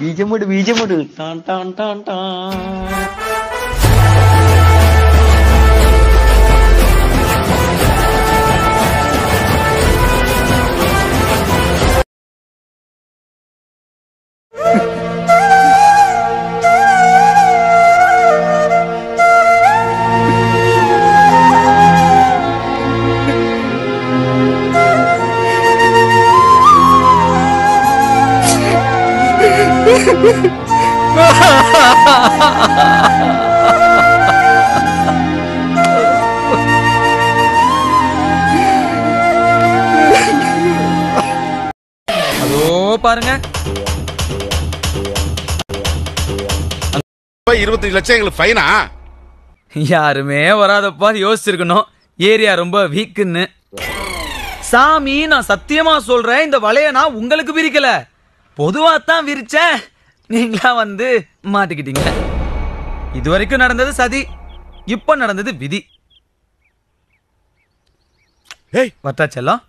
ബീജം വിട് ബീജം വിട്. ടാൻ ടാൻ ടാൻ ടാൻ. பாருங்க. இருபத்தஞ்சு லட்சம் எங்களுக்கு ஃபைனா யாருமே வராதப்பா யோசிச்சிருக்கணும். ஏரியா ரொம்ப வீக்குன்னு சாமி நான் சத்தியமா சொல்றேன் இந்த வலைய நான் உங்களுக்கு விரிக்கல பொதுவா தான் விரிச்சேன் நீங்களா வந்து மாட்டிக்கிட்டீங்க. இது வரைக்கும் நடந்தது சதி இப்ப நடந்தது விதி. ஏய். வட்டா செல்லம்.